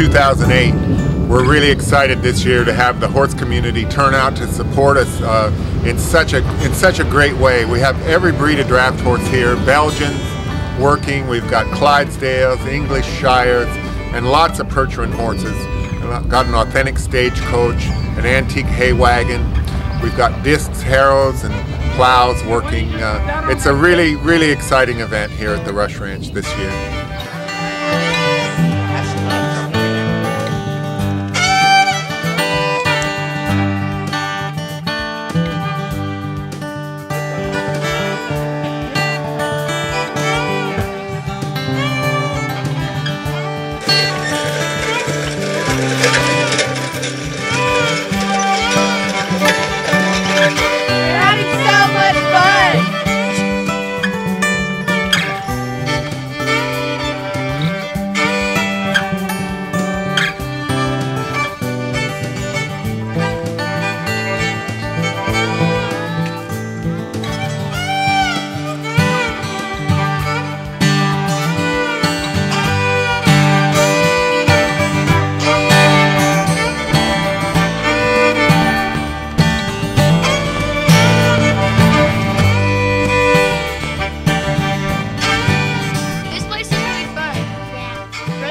2008. We're really excited this year to have the horse community turn out to support us uh, in such a in such a great way. We have every breed of draft horse here: Belgians working. We've got Clydesdales, English Shires, and lots of Percheron horses. We've got an authentic stagecoach, an antique hay wagon. We've got discs, harrows, and plows working. Uh, it's a really, really exciting event here at the Rush Ranch this year.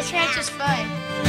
chance is fun.